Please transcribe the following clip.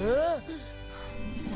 嗯。